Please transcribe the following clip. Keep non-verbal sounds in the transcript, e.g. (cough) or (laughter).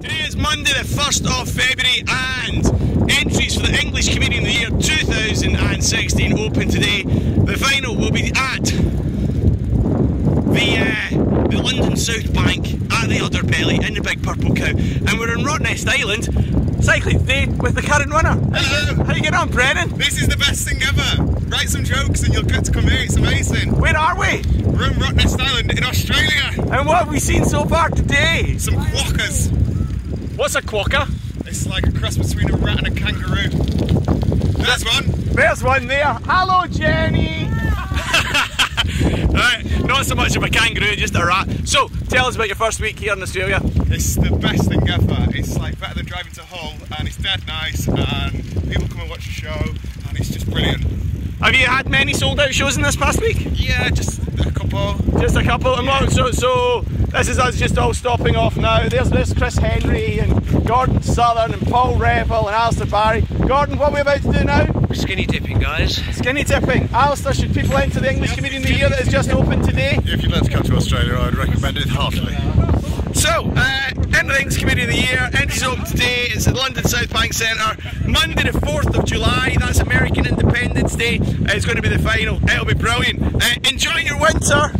Today is Monday, the 1st of February, and entries for the English Comedian of the Year 2016 open today. The final will be at the, uh, the London South Bank at the Udderbelly in the Big Purple Cow, and we're in Rottnest Island. Cycling today with the current winner. Hello. How you getting on, Brennan? This is the best thing ever. Write some jokes and you'll get to come here. It's amazing. Where are we? We're in Rottnest Island in Australia. And what have we seen so far today? Some quokkas. What's a quokka? It's like a cross between a rat and a kangaroo. There's one. There's one there. Hello, Jenny. (laughs) right, not so much of a kangaroo, just a rat. So, tell us about your first week here in Australia. It's the best thing ever. It's like better than driving to Hull, and it's dead nice, and people come and watch the show, and it's just brilliant. Have you had many sold out shows in this past week? Yeah, just a couple. Just a couple. And what, so, so this is us just all stopping off now. There's this Chris Henry and Gordon Southern and Paul Revel and Alistair Barrie. Gordon, what are we about to do now? Skinny dipping, guys. Skinny dipping. Alistair, should people enter the English Comedian of the Year that has just opened today? If you'd like to come to Australia, I'd recommend it heartily. So, uh, enter the English Comedian of the Year. Entries open today. It's at London South Bank Centre. Monday the 4th of July. That's American Independence Day. Uh, it's going to be the final. It'll be brilliant. Uh, enjoy your winter.